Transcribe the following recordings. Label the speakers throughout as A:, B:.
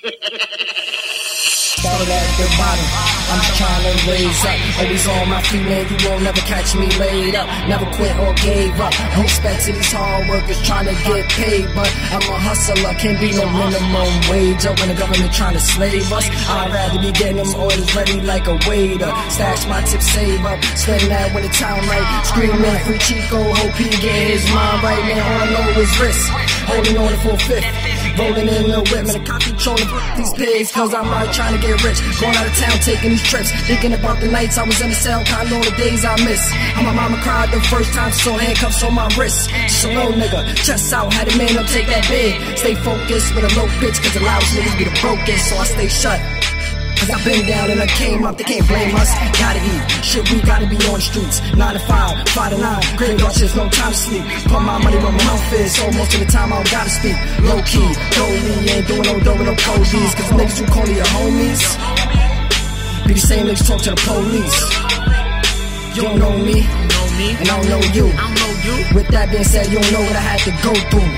A: Started at the bottom, I'm trying to raise up. Always on my feet, man, you won't never catch me laid up. Never quit or gave up. No respect to these hard workers trying to get paid, but I'm a hustler, can't be no minimum wage. Up when the government trying to slave us, I'd rather be getting them orders ready like a waiter. Stash my tips, save up, spend that when the time right. Screaming free Chico, hope he get his mind right, man. All I know is risk, holding on for a fifth. Rolling in the whip, man, the cop controlling these pigs, cause I'm out trying to get rich. Going out of town, taking these trips. Thinking about the nights I was in the cell, counting all the days I miss. How my mama cried the first time, saw handcuffs on my wrist. Just a low nigga, chest out, had a man up, take that big. Stay focused with a low pitch, cause the loudest niggas be the brokest, so I stay shut. Cause I've been down and I came up, they can't blame us. Gotta eat, shit, we gotta be on the streets. 9 to 5, 5 to 9, great rushes, no time to sleep. Put my money where my mouth is, so most of the time I don't gotta speak. Low key, Dolly, ain't doing no dough with no codies. Cause niggas who call me your homies be the same niggas talk to the police. You don't know me,
B: and
A: I don't know you. I
B: know you.
A: With that being said, you don't know what I had to go through.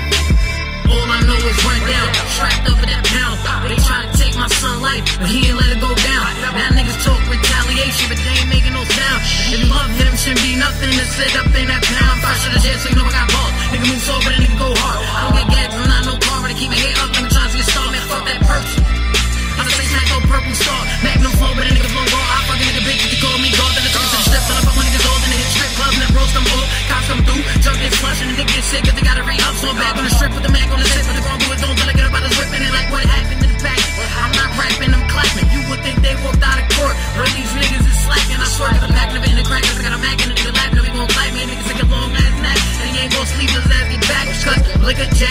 B: All I know is run down, strapped up for that pound. They try to take my son life, but he ain't Set up in that town, five shot of shit, so you know I got balls. Nigga move sober, that nigga go hard. I don't get gagged, I'm not no car, but I keep my head up, nigga trying to get stalled, man, fuck that person. I'm the face, man, go purple star. Magnum flow, but that nigga blow raw. I fuck a nigga big, you call me God. then it's gonna strip, then I fuck my niggas old, then they hit strip clubs, and then roast them old. Cops come through, jump get flush, and the nigga get sick, cause they gotta re-up, so I'm back on the strip with the Mac on the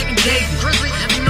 B: Grizzly